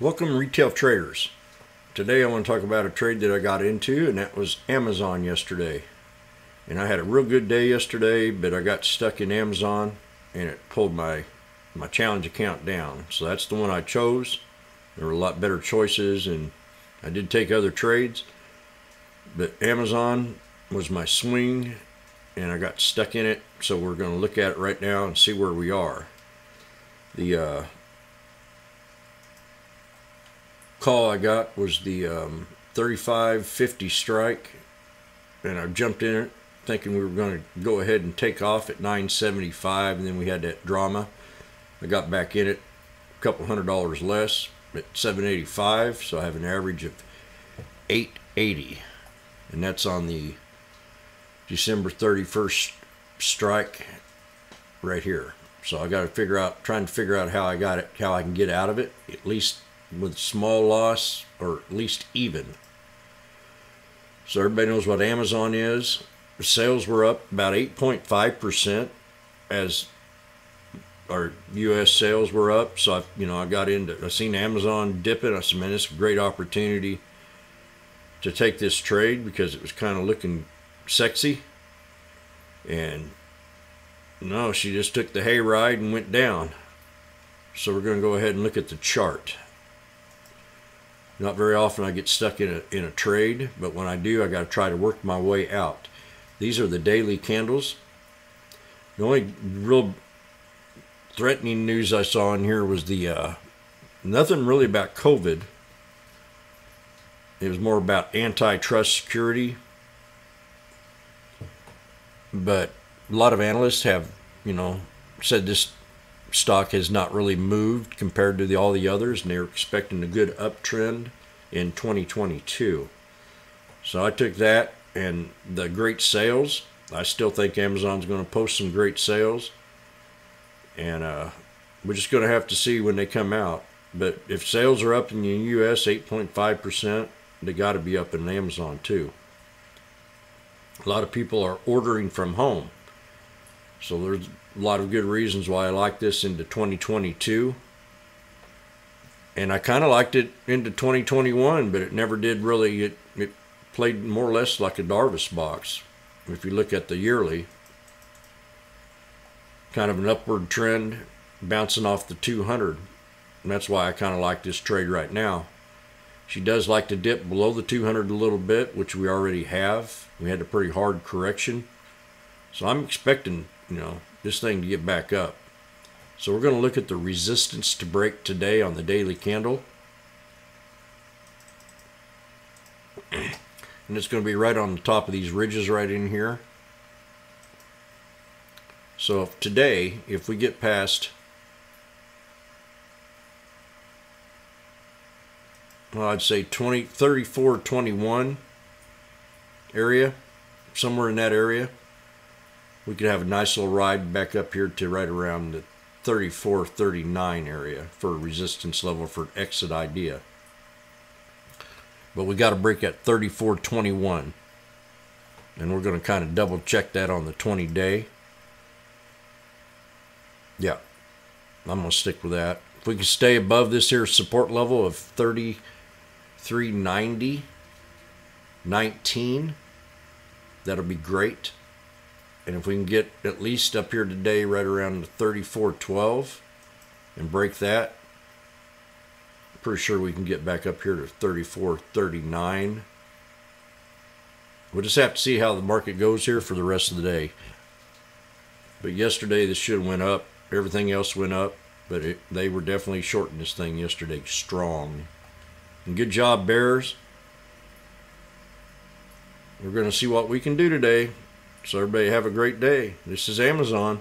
Welcome, retail traders. Today I want to talk about a trade that I got into, and that was Amazon yesterday. And I had a real good day yesterday, but I got stuck in Amazon and it pulled my my challenge account down. So that's the one I chose. There were a lot better choices, and I did take other trades, but Amazon was my swing, and I got stuck in it. So we're going to look at it right now and see where we are. The uh, call I got was the um, 3550 strike, and I jumped in it thinking we were going to go ahead and take off at 975, and then we had that drama. I got back in it a couple hundred dollars less at 785, so I have an average of 880, and that's on the December 31st strike right here. So I got to figure out, trying to figure out how I got it, how I can get out of it, at least with small loss or at least even. So everybody knows what Amazon is. Sales were up about 8.5% as our U.S. sales were up. So I, you know, I got into, I seen Amazon dipping. I said, man, it's a great opportunity to take this trade because it was kind of looking sexy. And no, she just took the hayride and went down. So we're going to go ahead and look at the chart. Not very often I get stuck in a, in a trade, but when I do, I got to try to work my way out. These are the daily candles. The only real threatening news I saw in here was the uh, nothing really about COVID. It was more about antitrust security. But a lot of analysts have, you know, said this stock has not really moved compared to the, all the others, and they're expecting a good uptrend in 2022. So I took that and the great sales. I still think Amazon's going to post some great sales, and uh, we're just going to have to see when they come out. But if sales are up in the U.S. 8.5%, they got to be up in Amazon too. A lot of people are ordering from home, so there's a lot of good reasons why I like this into 2022. And I kind of liked it into 2021, but it never did really. It, it played more or less like a Darvas box. If you look at the yearly, kind of an upward trend, bouncing off the 200. And that's why I kind of like this trade right now. She does like to dip below the 200 a little bit, which we already have. We had a pretty hard correction. So I'm expecting, you know, this thing to get back up. So we're going to look at the resistance to break today on the daily candle. and it's going to be right on the top of these ridges right in here. So if today, if we get past, well, I'd say 20, 34, 21 area, somewhere in that area, we could have a nice little ride back up here to right around the 34, 39 area for a resistance level for exit idea. But we got to break at 34.21. And we're going to kind of double check that on the 20 day. Yeah, I'm going to stick with that. If we can stay above this here support level of 33.90, 19, that'll be great. And if we can get at least up here today right around the 34.12 and break that, pretty sure we can get back up here to 3439. we'll just have to see how the market goes here for the rest of the day. But yesterday this should have went up. Everything else went up but it, they were definitely shorting this thing yesterday strong. And good job bears. We're going to see what we can do today so everybody have a great day. This is amazon